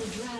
The dragon.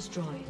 Destroyed.